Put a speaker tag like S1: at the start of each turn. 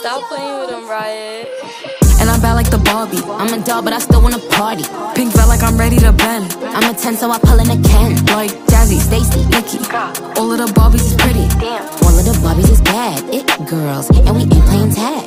S1: Stop playing with him, Riot.
S2: And I'm bad like the Barbie. I'm a doll, but I still wanna party. Pink felt like I'm ready to bend. I'm a 10, so I pull in a can. Like Jazzie, Stacie, Nikki. All of the Barbies is pretty.
S1: Damn.
S2: All of the Barbies is bad. It girls, and we ain't playing tag.